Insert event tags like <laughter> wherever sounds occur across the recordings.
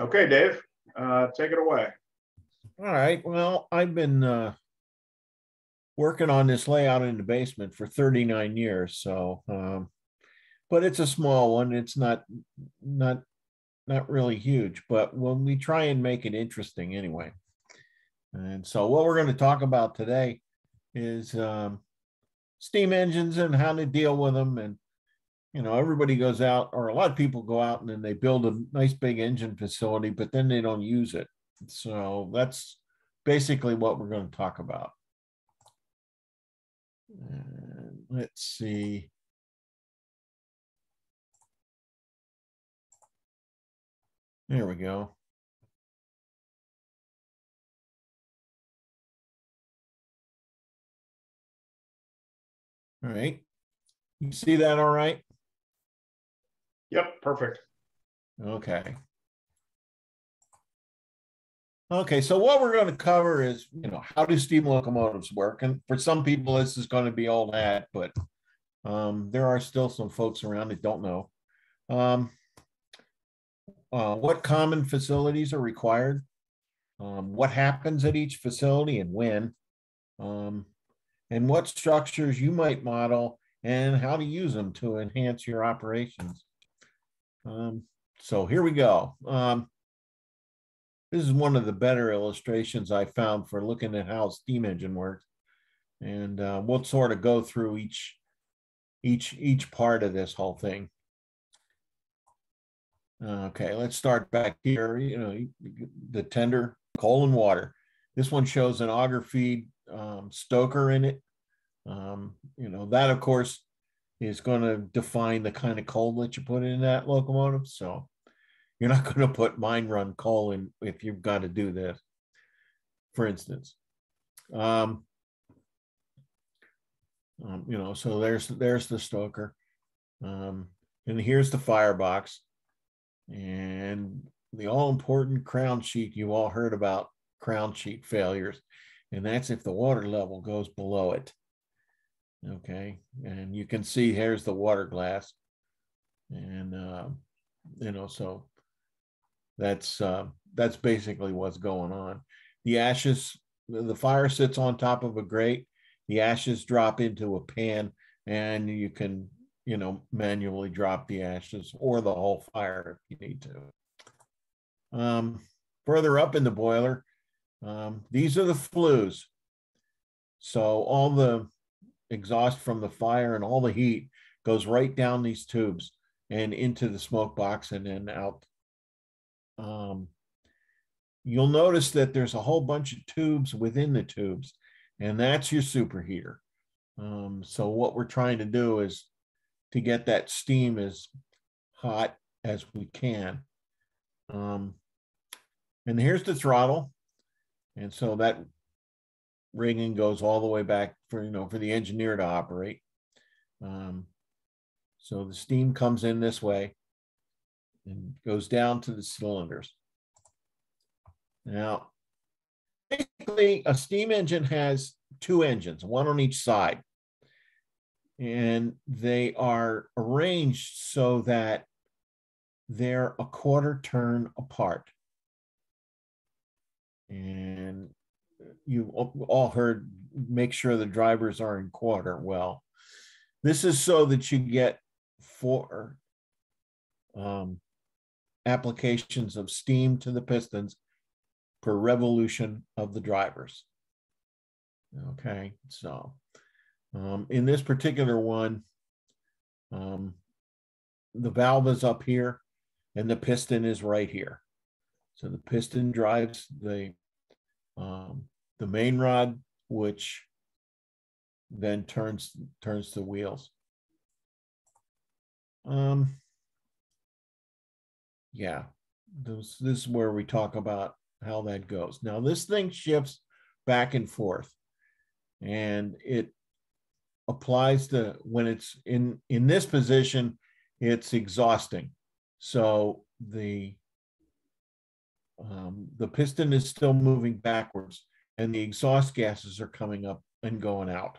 Okay, Dave, uh, take it away. All right. Well, I've been uh, working on this layout in the basement for 39 years. So, um, but it's a small one. It's not not not really huge. But when we try and make it interesting, anyway. And so, what we're going to talk about today is um, steam engines and how to deal with them. And you know, everybody goes out, or a lot of people go out and then they build a nice big engine facility, but then they don't use it. So that's basically what we're going to talk about. Let's see. There we go. All right. You see that all right? Yep, perfect. Okay. Okay, so what we're going to cover is, you know, how do steam locomotives work? And for some people, this is going to be all that, but um, there are still some folks around that don't know. Um, uh, what common facilities are required? Um, what happens at each facility and when? Um, and what structures you might model and how to use them to enhance your operations. Um, so here we go. Um, this is one of the better illustrations I found for looking at how steam engine works. And uh, we'll sort of go through each each each part of this whole thing. Okay, let's start back here. You know, the tender coal and water. This one shows an auger feed um, stoker in it. Um, you know, that of course is going to define the kind of coal that you put in that locomotive. So you're not <laughs> going to put mine run coal in if you've got to do this, for instance. Um, um, you know, so there's there's the stoker, um, and here's the firebox, and the all important crown sheet you all heard about crown sheet failures, and that's if the water level goes below it. Okay, and you can see here's the water glass, and uh, you know so that's uh, that's basically what's going on. The ashes, the fire sits on top of a grate. The ashes drop into a pan, and you can, you know, manually drop the ashes or the whole fire if you need to. Um, further up in the boiler, um, these are the flues. So all the exhaust from the fire and all the heat goes right down these tubes and into the smoke box and then out um, you'll notice that there's a whole bunch of tubes within the tubes, and that's your superheater. Um, so what we're trying to do is to get that steam as hot as we can. Um, and here's the throttle. And so that rigging goes all the way back for, you know, for the engineer to operate. Um, so the steam comes in this way and goes down to the cylinders. Now, basically, a steam engine has two engines, one on each side. And they are arranged so that they're a quarter turn apart. And you all heard make sure the drivers are in quarter. Well, this is so that you get four um, applications of steam to the pistons per revolution of the drivers. Okay, so um, in this particular one, um, the valve is up here and the piston is right here. So the piston drives the um, the main rod, which then turns turns the wheels. Um, yeah, this, this is where we talk about how that goes. Now, this thing shifts back and forth, and it applies to when it's in in this position, it's exhausting. So the um, the piston is still moving backwards, and the exhaust gases are coming up and going out.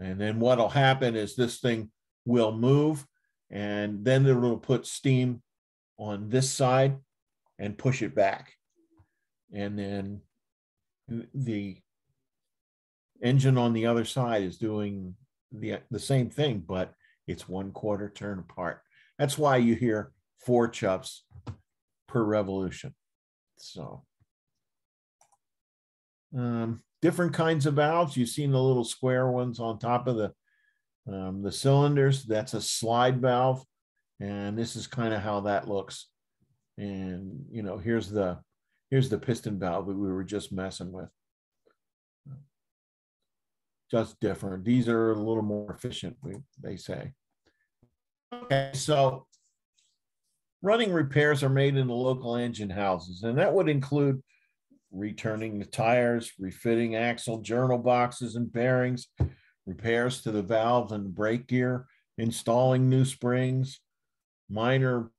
And then what'll happen is this thing will move, and then it'll put steam on this side and push it back. And then the engine on the other side is doing the, the same thing, but it's one quarter turn apart. That's why you hear four chuffs per revolution. So um, different kinds of valves. You've seen the little square ones on top of the um, the cylinders. That's a slide valve, and this is kind of how that looks. And you know, here's the here's the piston valve that we were just messing with. Just different. These are a little more efficient, we, they say. Okay, so running repairs are made in the local engine houses, and that would include returning the tires, refitting axle journal boxes and bearings, repairs to the valves and brake gear, installing new springs, minor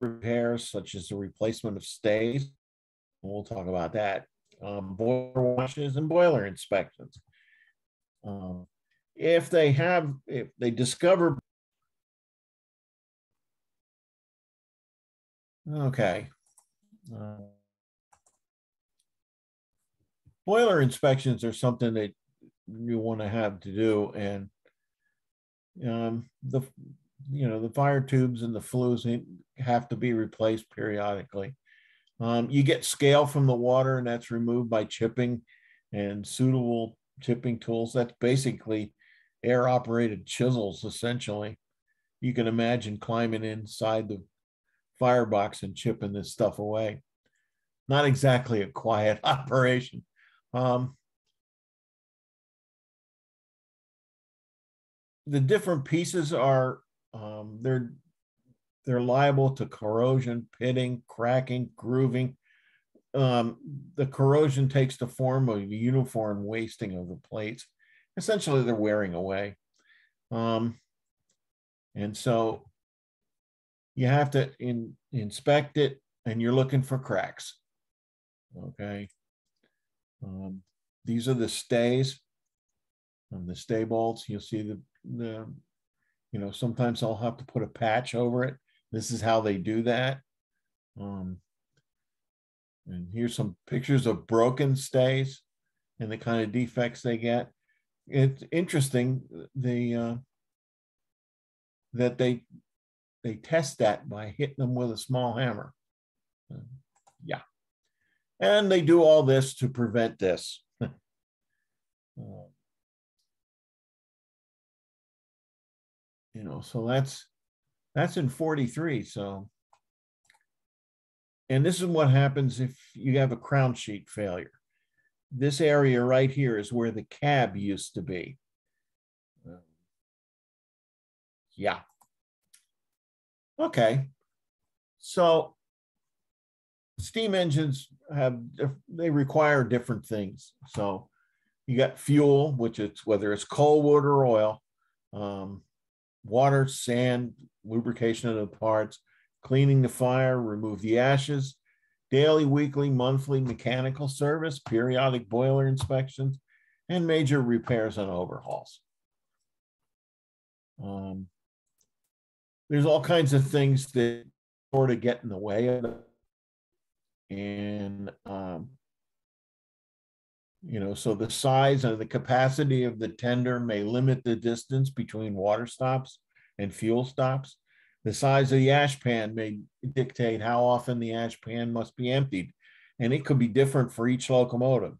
repairs such as the replacement of stays. We'll talk about that. Um, boiler washes and boiler inspections. Um, if they have, if they discover, okay. Uh, boiler inspections are something that you want to have to do and um, the you know the fire tubes and the flues have to be replaced periodically. Um, you get scale from the water and that's removed by chipping and suitable chipping tools. That's basically air operated chisels essentially. You can imagine climbing inside the firebox and chipping this stuff away. Not exactly a quiet <laughs> operation um, the different pieces are um, they're they're liable to corrosion, pitting, cracking, grooving. Um, the corrosion takes the form of uniform wasting of the plates. Essentially, they're wearing away. Um, and so you have to in, inspect it and you're looking for cracks. Okay. Um, these are the stays, um, the stay bolts. You'll see the, the, you know, sometimes I'll have to put a patch over it. This is how they do that. Um, and here's some pictures of broken stays and the kind of defects they get. It's interesting the uh, that they they test that by hitting them with a small hammer. And they do all this to prevent this. uh, <laughs> you know, so that's that's in 43. So, and this is what happens if you have a crown sheet failure. This area right here is where the cab used to be. Uh, yeah. Okay. So steam engines have they require different things. So you got fuel, which it's whether it's coal, wood, or oil, um, water, sand, lubrication of the parts, cleaning the fire, remove the ashes, daily, weekly, monthly mechanical service, periodic boiler inspections, and major repairs and overhauls. Um, there's all kinds of things that sort of get in the way of and um, you know so the size and the capacity of the tender may limit the distance between water stops and fuel stops. The size of the ash pan may dictate how often the ash pan must be emptied and it could be different for each locomotive.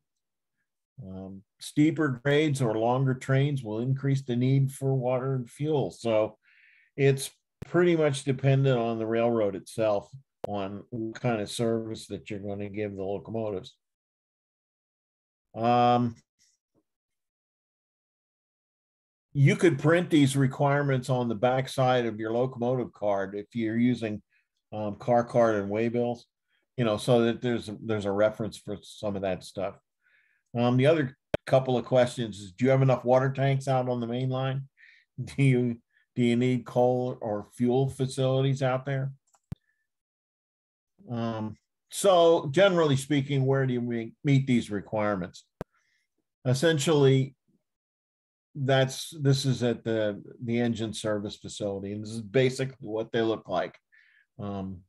Um, steeper grades or longer trains will increase the need for water and fuel. So it's pretty much dependent on the railroad itself on what kind of service that you're going to give the locomotives. Um, you could print these requirements on the back side of your locomotive card if you're using um, car card and waybills, you know, so that there's there's a reference for some of that stuff. Um, the other couple of questions is: Do you have enough water tanks out on the main line? Do you do you need coal or fuel facilities out there? Um, so generally speaking, where do you meet these requirements? Essentially, that's this is at the the engine service facility, and this is basically what they look like. Um,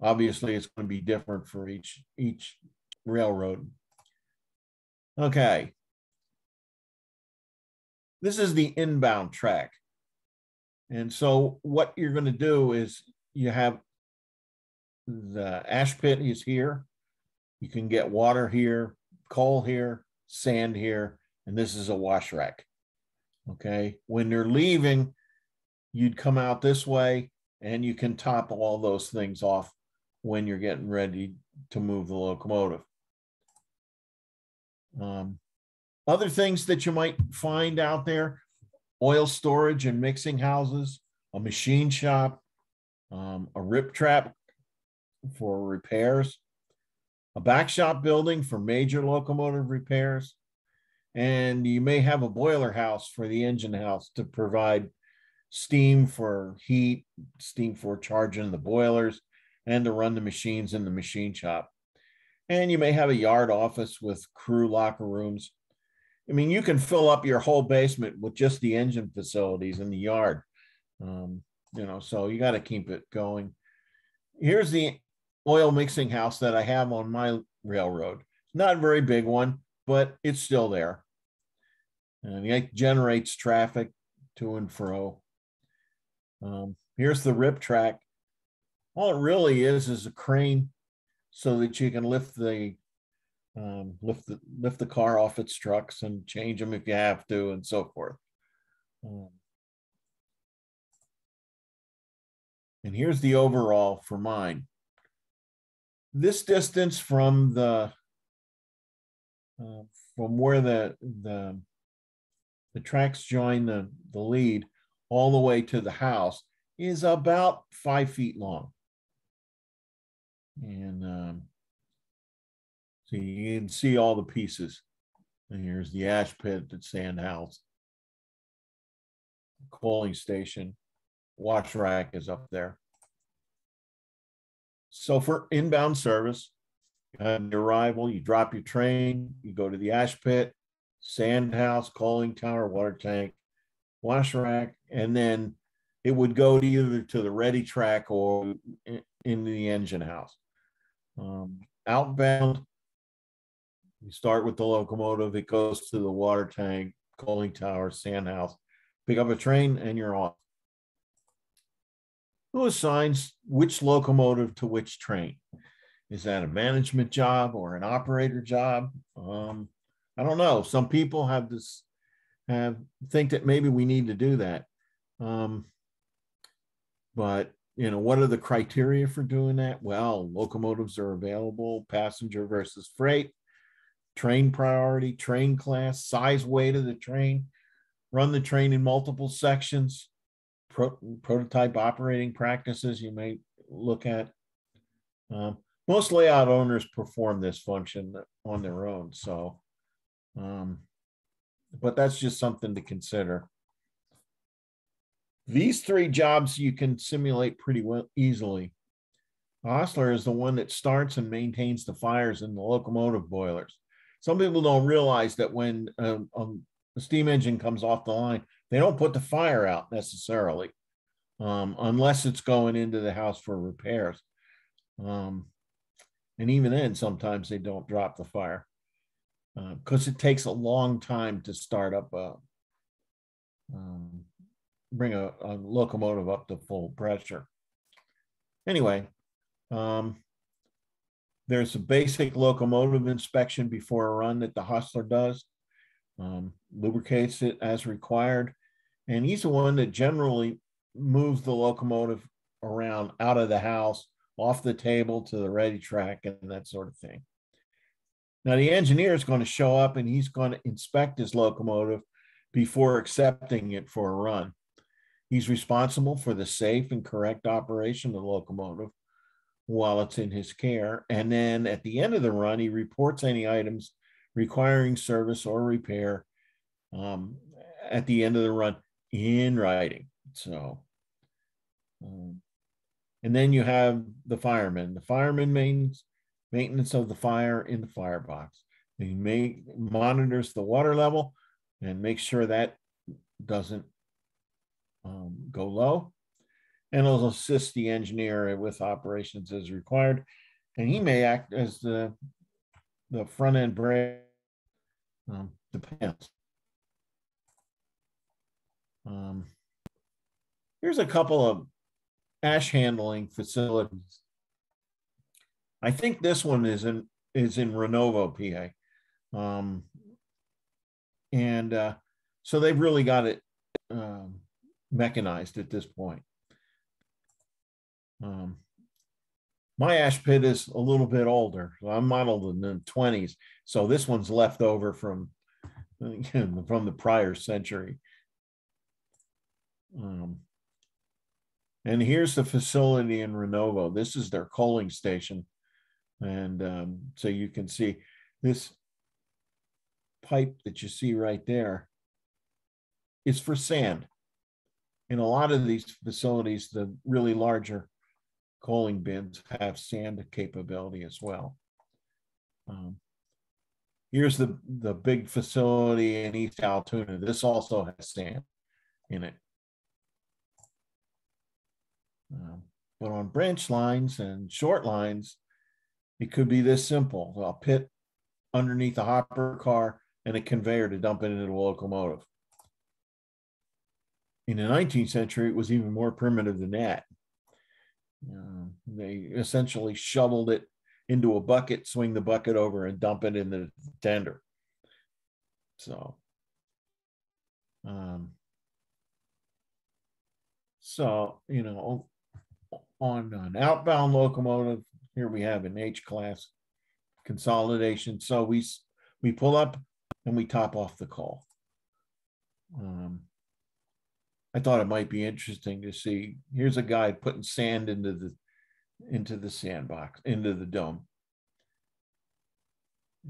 Obviously, it's going to be different for each each railroad. Okay. This is the inbound track. And so what you're going to do is you have the ash pit is here. You can get water here, coal here, sand here, and this is a wash rack. Okay. When they're leaving, you'd come out this way and you can top all those things off when you're getting ready to move the locomotive. Um, other things that you might find out there oil storage and mixing houses, a machine shop, um, a rip track for repairs, a back shop building for major locomotive repairs, and you may have a boiler house for the engine house to provide steam for heat, steam for charging the boilers, and to run the machines in the machine shop. And you may have a yard office with crew locker rooms. I mean, you can fill up your whole basement with just the engine facilities in the yard. Um, you know, so you got to keep it going. Here's the oil mixing house that I have on my railroad. Not a very big one, but it's still there. And it generates traffic to and fro. Um, here's the rip track. All it really is is a crane so that you can lift the um, lift the lift the car off its trucks and change them if you have to, and so forth. Um, and here's the overall for mine. This distance from the uh, from where the the the tracks join the the lead all the way to the house is about five feet long. And um, so you can see all the pieces. And here's the ash pit at Sand House. Coaling station, wash rack is up there. So for inbound service, have your arrival, you drop your train, you go to the ash pit, sand house, coaling tower, water tank, wash rack, and then it would go to either to the ready track or in the engine house. Um, outbound, you start with the locomotive, it goes to the water tank, coaling tower, sand house, pick up a train, and you're off. Who assigns which locomotive to which train? Is that a management job or an operator job? Um, I don't know. Some people have this have think that maybe we need to do that. Um, but you know, what are the criteria for doing that? Well, locomotives are available, passenger versus freight, train priority, train class, size weight of the train, run the train in multiple sections, pro- prototype operating practices you may look at. Um, most layout owners perform this function on their own. So, um, but that's just something to consider. These three jobs you can simulate pretty well easily. Hostler is the one that starts and maintains the fires in the locomotive boilers. Some people don't realize that when a, a steam engine comes off the line, they don't put the fire out necessarily, um, unless it's going into the house for repairs. Um, and even then, sometimes they don't drop the fire because uh, it takes a long time to start up a um, bring a, a, locomotive up to full pressure. Anyway, um, there's a basic locomotive inspection before a run that the hostler does, um, lubricates it as required, and he's the one that generally moves the locomotive around out of the house, off the table to the ready track, and that sort of thing. Now, the engineer is going to show up and he's going to inspect his locomotive before accepting it for a run. He's responsible for the safe and correct operation of the locomotive while it's in his care. And then at the end of the run, he reports any items requiring service or repair um, at the end of the run in writing. So, um, and then you have the fireman. The fireman means maintenance of the fire in the firebox. He may, monitors the water level and makes sure that doesn't um, go low. and will assist the engineer with operations as required. And he may act as the, the front end brake. Um, depends. Um, here's a couple of ash handling facilities. I think this one is in is in Renovo, PA. Um, and uh, so they've really got it um, mechanized at this point. Um, my ash pit is a little bit older. I'm modeled in the 20s, so this one's left over from <laughs> from the prior century. Um, and here's the facility in Renovo. This is their coaling station. And um, so you can see this pipe that you see right there is for sand. In a lot of these facilities, the really larger coaling bins have sand capability as well. Um, here's the, the big facility in East Altoona. This also has sand in it. Um, but on branch lines and short lines, it could be this simple. A pit underneath a hopper car and a conveyor to dump it into the locomotive. In the 19th century, it was even more primitive than that. Uh, they essentially shoveled it into a bucket, swing the bucket over, and dump it in the tender. So, um, so you know, on an outbound locomotive, here we have an H class consolidation. So we we pull up and we top off the coal. Um, I thought it might be interesting to see. Here's a guy putting sand into the into the sandbox, into the dome.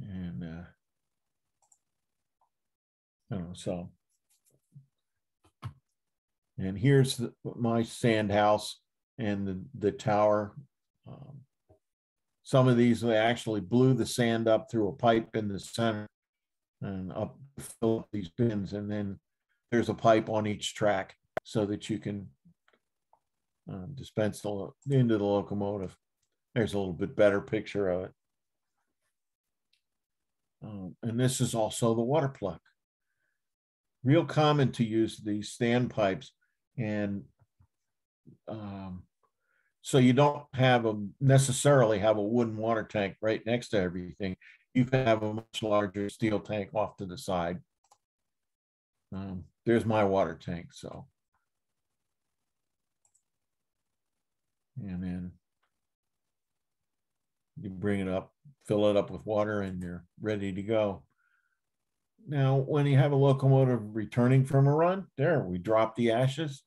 And uh, I don't know, so. And here's the, my sand house and the, the tower. Um, some of these, they actually blew the sand up through a pipe in the center and up fill up these bins. And then there's a pipe on each track so that you can uh, dispense the, into the locomotive. There's a little bit better picture of it. Um, and this is also the water plug. Real common to use these stand pipes and um, so you don't have a necessarily have a wooden water tank right next to everything. You can have a much larger steel tank off to the side. Um, there's my water tank, so. And then you bring it up, fill it up with water, and you're ready to go. Now, when you have a locomotive returning from a run, there we drop the ashes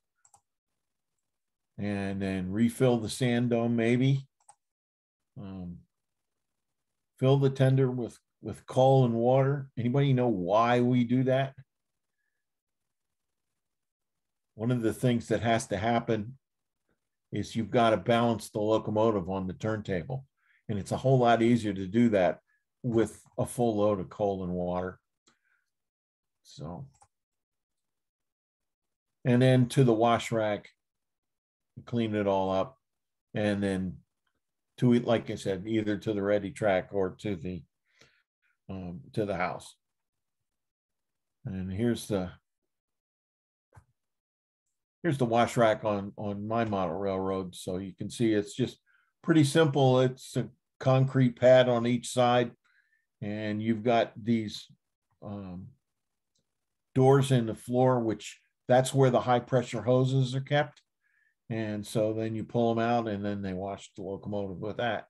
and then refill the sand dome maybe. Um, fill the tender with with coal and water. Anybody know why we do that? One of the things that has to happen is you've got to balance the locomotive on the turntable. And it's a whole lot easier to do that with a full load of coal and water. So, and then to the wash rack, clean it all up, and then to it, like I said, either to the ready track or to the um, to the house. And here's the here's the wash rack on on my model railroad. So you can see it's just pretty simple. It's a concrete pad on each side, and you've got these um, doors in the floor, which that's where the high pressure hoses are kept. And so then you pull them out and then they wash the locomotive with that.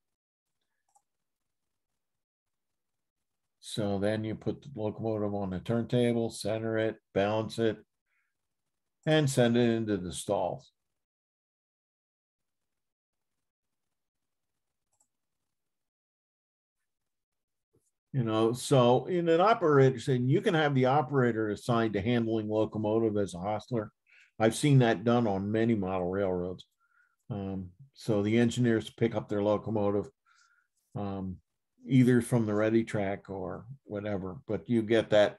So then you put the locomotive on the turntable, center it, balance it, and send it into the stalls. You know, so in an operator, and you can have the operator assigned to handling locomotive as a hostler I've seen that done on many model railroads. Um, so the engineers pick up their locomotive um, either from the ready track or whatever, but you get that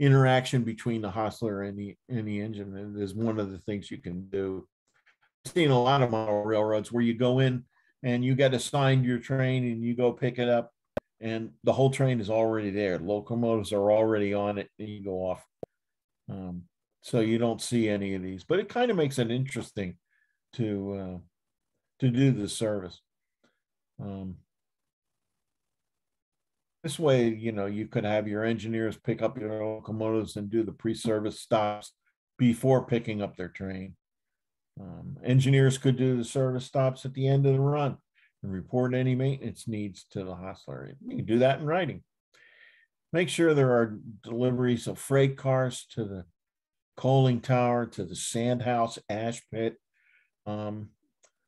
interaction between the hostler and the and the engine. Is one of the things you can do seen a lot of model railroads where you go in and you get assigned your train and you go pick it up and the whole train is already there. Locomotives are already on it and you go off. Um, so you don't see any of these, but it kind of makes it interesting to uh, to do the service. Um, this way, you know, you could have your engineers pick up your locomotives and do the pre-service stops before picking up their train. Um, engineers could do the service stops at the end of the run and report any maintenance needs to the hostler. You can do that in writing. Make sure there are deliveries of freight cars to the coaling tower, to the sand house, ash pit. Um,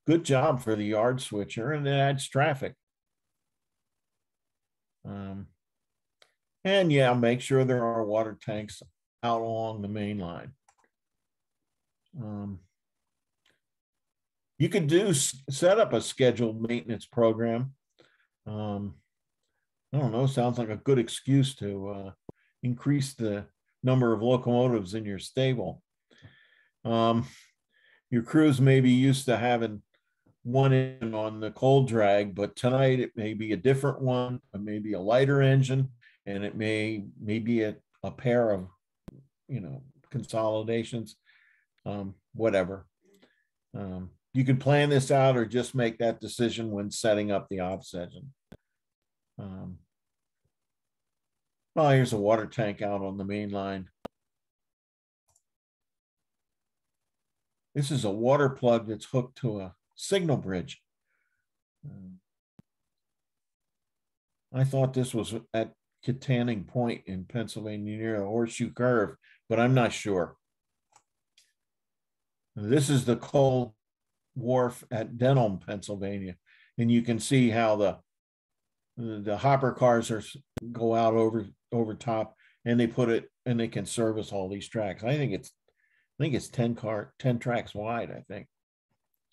good job for the yard switcher, and it adds traffic. Um, and yeah, make sure there are water tanks out along the main line. Um, you could do set up a scheduled maintenance program. Um, I don't know, sounds like a good excuse to uh, increase the number of locomotives in your stable. Um, your crews may be used to having one in on the coal drag, but tonight it may be a different one, it may be a lighter engine, and it may, may be a, a pair of, you know, consolidations, um, whatever. Um, you can plan this out or just make that decision when setting up the op session. Um, oh, here's a water tank out on the main line. This is a water plug that's hooked to a signal bridge. Um, I thought this was at Kittanning Point in Pennsylvania near a horseshoe curve, but I'm not sure. This is the coal wharf at Denholm, Pennsylvania, and you can see how the the hopper cars are go out over over top, and they put it and they can service all these tracks. I think it's I think it's ten car ten tracks wide. I think.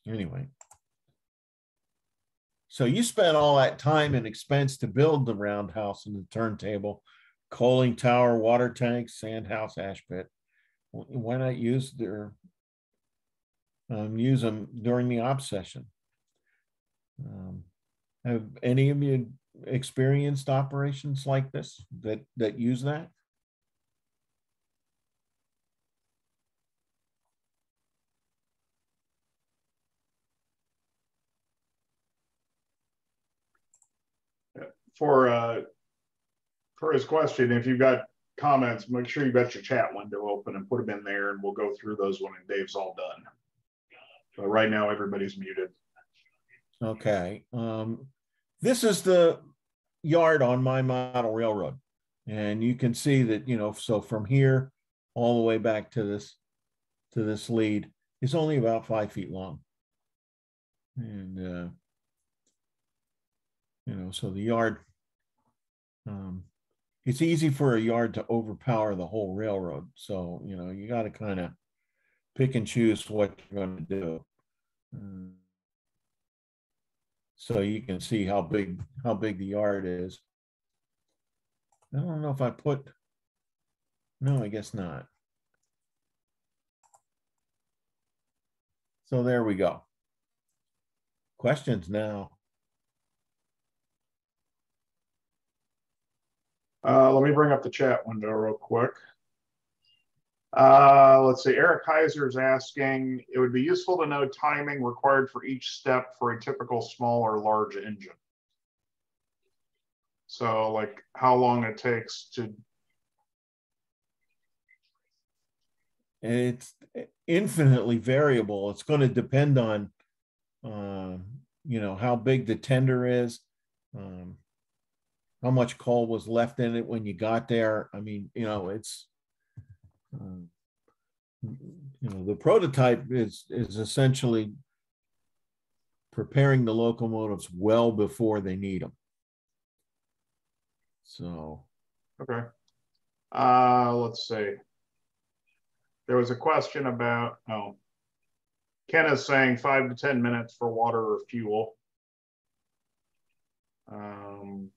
Anyway. So you spent all that time and expense to build the roundhouse and the turntable, coaling tower, water tank, sand house, ash pit. Why not use their um, use them during the op session. Um, have any of you experienced operations like this that that use that? For uh, for his question, if you've got comments, make sure you've got your chat window open and put them in there, and we'll go through those when Dave's all done. But right now, everybody's muted. Okay. Um, this is the yard on my model railroad. And you can see that, you know, so from here all the way back to this, to this lead is only about five feet long. And, uh, you know, so the yard, um, it's easy for a yard to overpower the whole railroad. So, you know, you got to kind of pick and choose what you're going to do. Mm. So you can see how big how big the yard is. I don't know if I put, no, I guess not. So there we go. Questions now. Uh, let me bring up the chat window real quick. Uh, let's see, Eric Heiser is asking, it would be useful to know timing required for each step for a typical small or large engine. So like how long it takes to. It's infinitely variable. It's going to depend on, uh, you know, how big the tender is, um, how much coal was left in it when you got there. I mean, you know, it's, uh, you know, the prototype is is essentially preparing the locomotives well before they need them. So, okay. Uh, let's see. There was a question about oh, Ken is saying five to ten minutes for water or fuel. Um,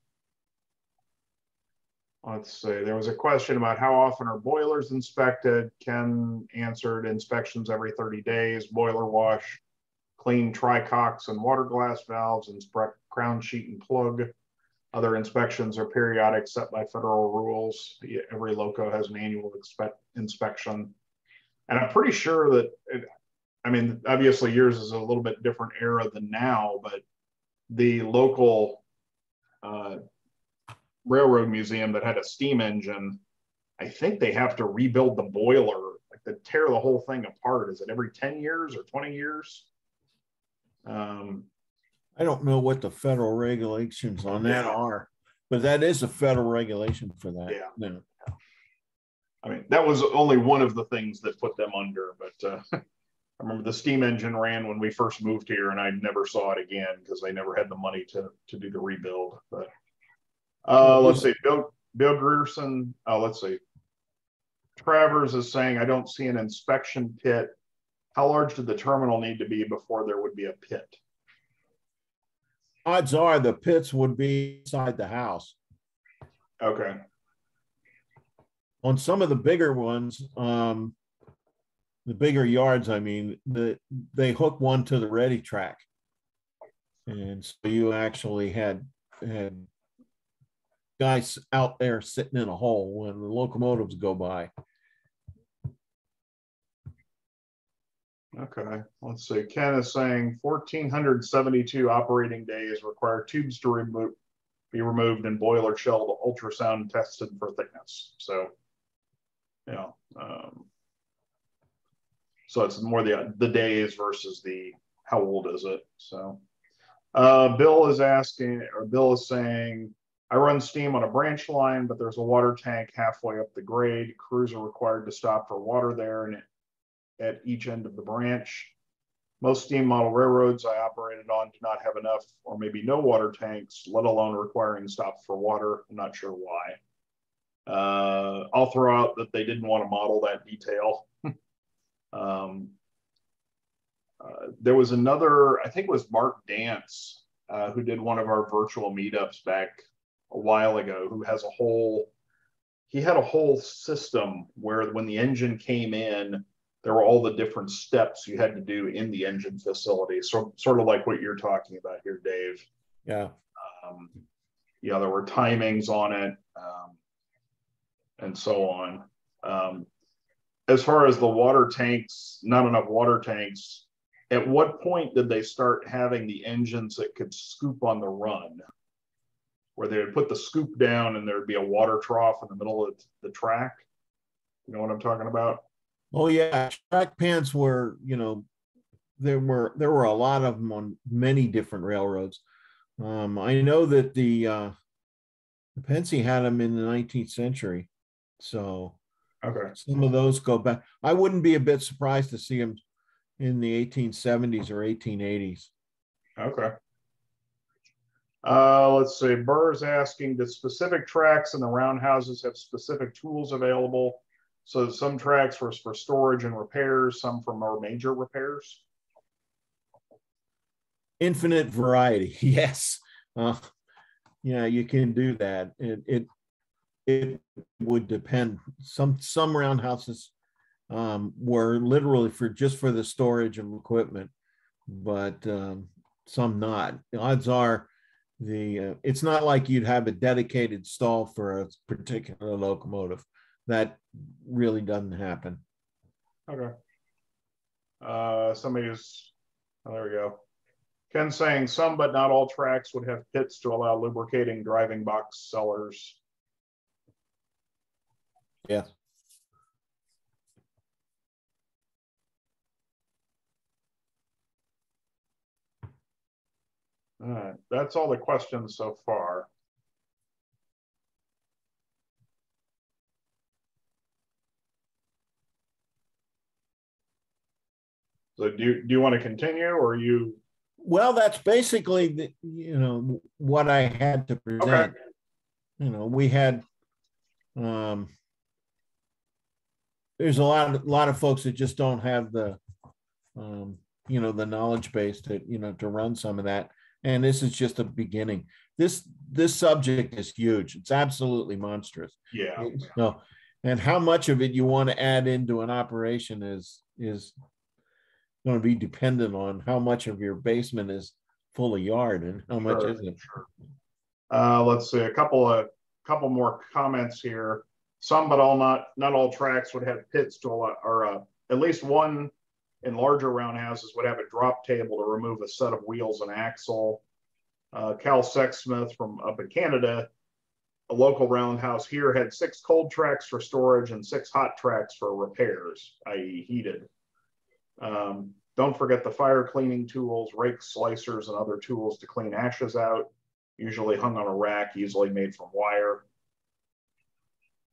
let's see, there was a question about how often are boilers inspected? Ken answered inspections every 30 days, boiler wash clean try cocks and water glass valves, and crown sheet and plug. Other inspections are periodic set by federal rules. Every loco has an annual inspection. And I'm pretty sure that, it, I mean, obviously yours is a little bit different era than now, but the local uh, railroad museum that had a steam engine, I think they have to rebuild the boiler, like to tear the whole thing apart. Is it every 10 years or 20 years? Um, I don't know what the federal regulations on that are, but that is a federal regulation for that. Yeah. No. I mean, that was only one of the things that put them under, but uh, <laughs> I remember the steam engine ran when we first moved here and I never saw it again because they never had the money to, to do the rebuild. But uh, let's see, Bill, Bill Grierson, uh, let's see. Travers is saying, I don't see an inspection pit. How large did the terminal need to be before there would be a pit? Odds are the pits would be inside the house. Okay. On some of the bigger ones, um, the bigger yards, I mean, the, they hook one to the ready track. And so you actually had, had guys out there sitting in a hole when the locomotives go by. Okay, let's see. Ken is saying 1,472 operating days require tubes to remove, be removed and boiler shell to ultrasound tested for thickness. So, yeah. Um, so it's more the the days versus the how old is it? So, uh, Bill is asking, or Bill is saying, I run steam on a branch line, but there's a water tank halfway up the grade. Crews are required to stop for water there, and at each end of the branch. Most steam model railroads I operated on do not have enough or maybe no water tanks, let alone requiring stops for water. I'm not sure why. Uh, I'll throw out that they didn't want to model that detail. <laughs> um, uh, there was another, I think it was Mark Dance, uh, who did one of our virtual meetups back a while ago, who has a whole, he had a whole system where when the engine came in, there were all the different steps you had to do in the engine facility. So sort of like what you're talking about here, Dave. Yeah. Um, yeah, there were timings on it, um, and so on. Um, as far as the water tanks, not enough water tanks. At what point did they start having the engines that could scoop on the run? Where they would put the scoop down and there'd be a water trough in the middle of the track. You know what I'm talking about? Oh yeah, track pans were, you know, there were there were a lot of them on many different railroads. Um, I know that the uh, the Pennsy had them in the 19th century, so okay, some of those go back. I wouldn't be a bit surprised to see them in the 1870s or 1880s. Okay. Uh, let's see. Burr is asking, do specific tracks and the roundhouses have specific tools available so some tracks were for storage and repairs, some for more major repairs. Infinite variety, <laughs> yes. Uh, yeah, you can do that. It it it would depend. Some some roundhouses um, were literally for just for the storage of equipment, but um, some not. The odds are the uh, it's not like you'd have a dedicated stall for a particular locomotive that really doesn't happen. Okay. Uh, somebody's, oh, there we go. Ken saying some but not all tracks would have pits to allow lubricating driving box cellars. Yeah. All right, that's all the questions so far. So do you, do you want to continue or you? Well, that's basically the, you know what I had to present. Okay. You know, we had um there's a lot of, lot of folks that just don't have the um you know the knowledge base to you know to run some of that and this is just a beginning this this subject is huge it's absolutely monstrous yeah no and how much of it you want to add into an operation is is going to be dependent on how much of your basement is full of yard and how much Sure, isn't. sure. Uh, let's see, a couple of, couple more comments here. Some, but all not, not all tracks would have pits to allow, or, uh, at least one in larger roundhouses would have a drop table to remove a set of wheels and axle. Uh, Cal Sexsmith from up in Canada, a local roundhouse here had six cold tracks for storage and six hot tracks for repairs, i.e. heated. Um, don't forget the fire cleaning tools, rakes, slicers, and other tools to clean ashes out, usually hung on a rack, easily made from wire.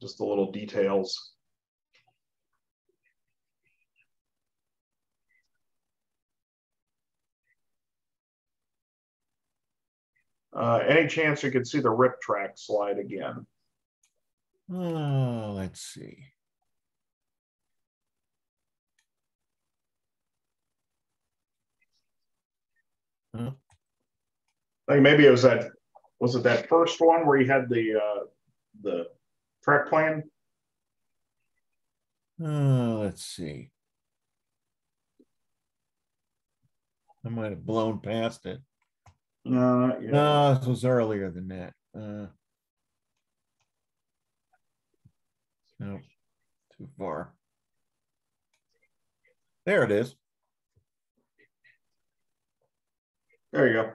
Just the little details. Uh, any chance you could see the rip track slide again? Oh, let's see. Huh? I think maybe it was that, was it that first one where you had the, uh, the track plan? Oh, let's see. I might have blown past it. No, yeah. No, this was earlier than that. Uh, no, too far. There it is. There you go.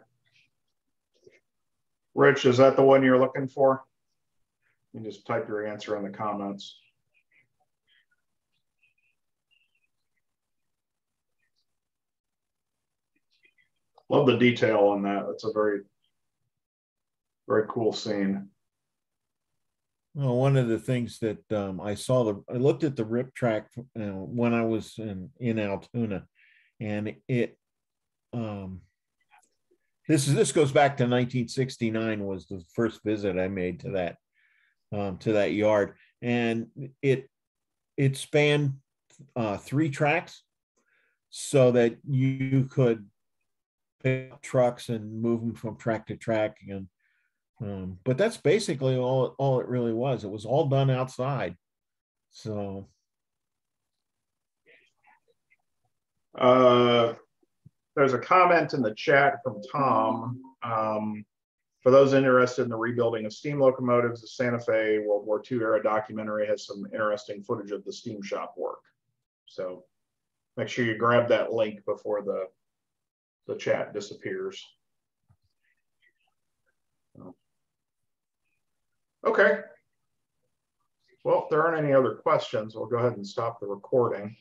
Rich, is that the one you're looking for? You can just type your answer in the comments. Love the detail on that. It's a very, very cool scene. Well, one of the things that um, I saw the I looked at the rip track uh, when I was in in Altoona, and it um, this is this goes back to 1969 was the first visit I made to that um, to that yard, and it it spanned uh, three tracks, so that you could pick up trucks and move them from track to track and um, but that's basically all all it really was. It was all done outside. So Uh, there's a comment in the chat from Tom. Um, for those interested in the rebuilding of steam locomotives, the Santa Fe World War II era documentary has some interesting footage of the steam shop work. So make sure you grab that link before the the chat disappears. Okay. Well, if there aren't any other questions, we'll go ahead and stop the recording.